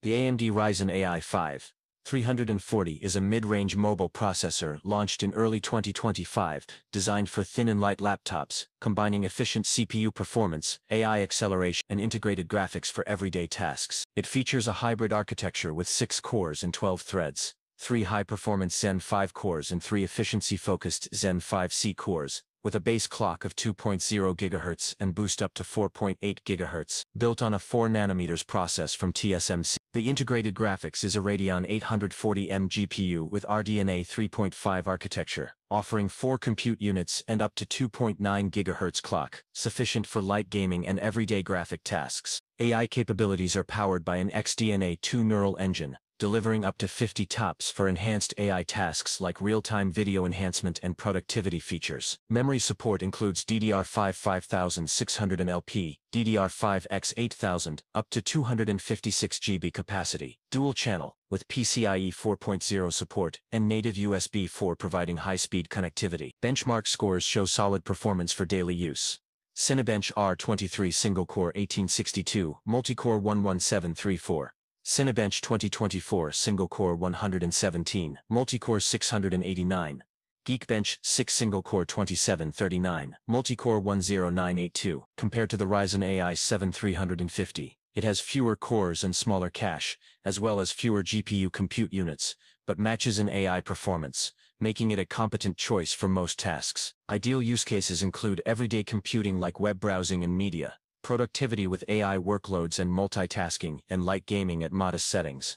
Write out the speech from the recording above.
The AMD Ryzen AI 5 340 is a mid-range mobile processor launched in early 2025, designed for thin and light laptops, combining efficient CPU performance, AI acceleration, and integrated graphics for everyday tasks. It features a hybrid architecture with 6 cores and 12 threads, 3 high-performance Zen 5 cores and 3 efficiency-focused Zen 5C cores, with a base clock of 2.0 GHz and boost up to 4.8 GHz, built on a 4 nanometers process from TSMC. The integrated graphics is a Radeon 840M GPU with RDNA 3.5 architecture, offering 4 compute units and up to 2.9 GHz clock, sufficient for light gaming and everyday graphic tasks. AI capabilities are powered by an XDNA 2 neural engine, delivering up to 50 TOPS for enhanced AI tasks like real-time video enhancement and productivity features. Memory support includes DDR5 5600 LP, DDR5X 8000, up to 256 GB capacity, dual channel, with PCIe 4.0 support, and native USB 4 providing high-speed connectivity. Benchmark scores show solid performance for daily use. Cinebench R23 single-core 1862, multi-core 11734. Cinebench 2024 single-core 117, multi-core 689. Geekbench 6 single-core 2739, multi-core 10982. Compared to the Ryzen AI 7 350, it has fewer cores and smaller cache, as well as fewer GPU compute units, but matches in AI performance, making it a competent choice for most tasks. Ideal use cases include everyday computing like web browsing and media, productivity with AI workloads and multitasking, and light gaming at modest settings.